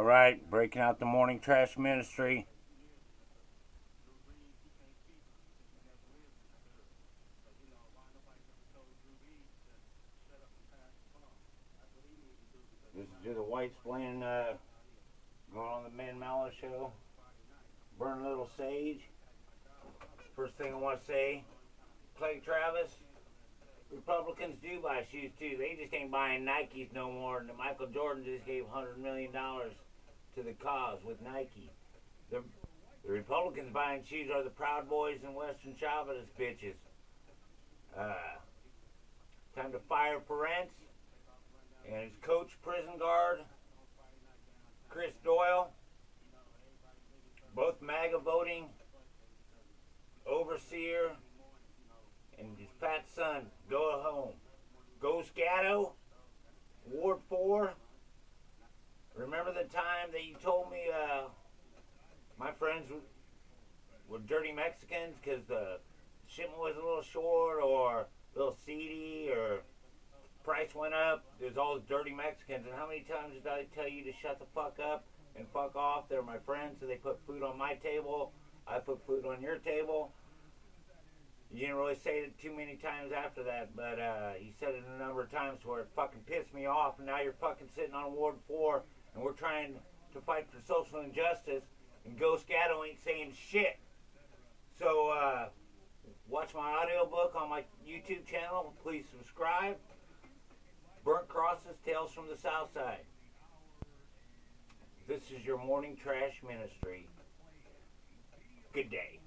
All right, breaking out the morning trash ministry. This is just a white splaining, uh, going on the Man Mallow show. Burn a little sage. First thing I want to say, Clay Travis. Republicans do buy shoes too. They just ain't buying Nikes no more. And Michael Jordan just gave hundred million dollars to the cause with Nike. The, the Republicans buying shoes are the Proud Boys and Western Chauvinist bitches. Uh, time to fire Ferentz and his coach, prison guard, Chris Doyle. Both MAGA voting, overseer, and his fat son go home. Ghost Gatto, Ward 4. Remember the time that you told me uh, my friends were, were dirty Mexicans because the shipment was a little short or a little seedy or price went up? There's all those dirty Mexicans. And how many times did I tell you to shut the fuck up and fuck off? They're my friends, so they put food on my table. I put food on your table. Really say it too many times after that, but uh, you said it a number of times where it fucking pissed me off, and now you're fucking sitting on Ward 4, and we're trying to fight for social injustice, and Ghost Gatto ain't saying shit. So, uh, watch my audiobook on my YouTube channel. Please subscribe. Burnt Crosses, Tales from the South Side. This is your morning trash ministry. Good day.